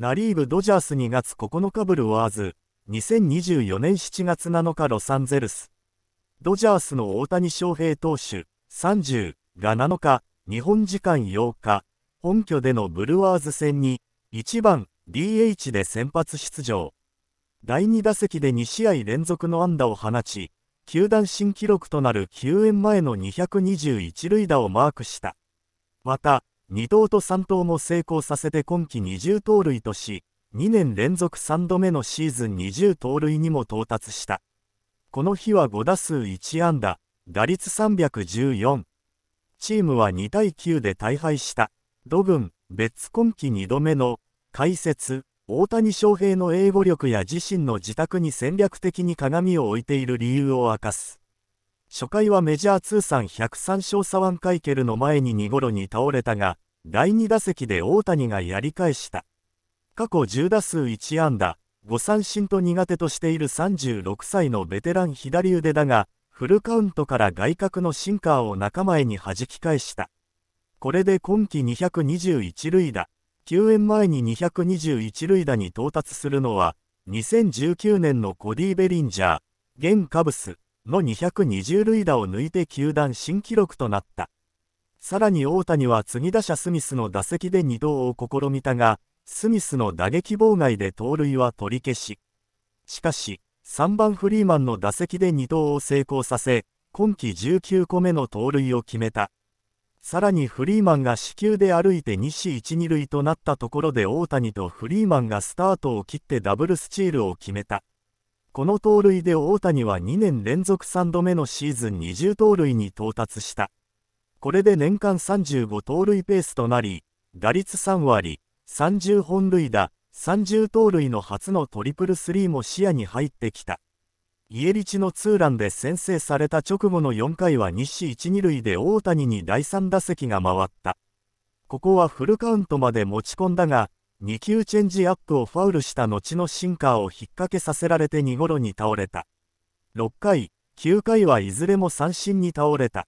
ナ・リーグドジャース2月9日ブルワーズ、2024年7月7日ロサンゼルス。ドジャースの大谷翔平投手、30が7日、日本時間8日、本拠でのブルワーズ戦に、1番 DH で先発出場。第2打席で2試合連続の安打を放ち、球団新記録となる救援前の221塁打をマークした。また、2投と3投も成功させて今季20盗塁とし、2年連続3度目のシーズン20盗塁にも到達した。この日は5打数1安打、打率314。チームは2対9で大敗した。土軍、別今季2度目の解説、大谷翔平の英語力や自身の自宅に戦略的に鏡を置いている理由を明かす。初回はメジャー通算103勝サワンカイケルの前に2ゴロに倒れたが、第2打席で大谷がやり返した。過去10打数1安打、5三振と苦手としている36歳のベテラン左腕だが、フルカウントから外角のシンカーを仲間へに弾き返した。これで今季221塁打、救援前に221塁打に到達するのは、2019年のコディ・ベリンジャー、現カブス、の220塁打を抜いて球団新記録となった。さらに大谷は次打者スミスの打席で2度を試みたが、スミスの打撃妨害で盗塁は取り消し。しかし、3番フリーマンの打席で2投を成功させ、今季19個目の盗塁を決めた。さらにフリーマンが死球で歩いて2死1、2塁となったところで大谷とフリーマンがスタートを切ってダブルスチールを決めた。この盗塁で大谷は2年連続3度目のシーズン20盗塁に到達した。これで年間35盗塁ペースとなり、打率3割、30本塁打、30盗塁の初のトリプルスリーも視野に入ってきた。イエリチのツーランで先制された直後の4回は西1、2塁で大谷に第3打席が回った。ここはフルカウントまで持ち込んだが、2球チェンジアップをファウルした後のシンカーを引っ掛けさせられて2ゴロに倒れた。6回、9回はいずれも三振に倒れた。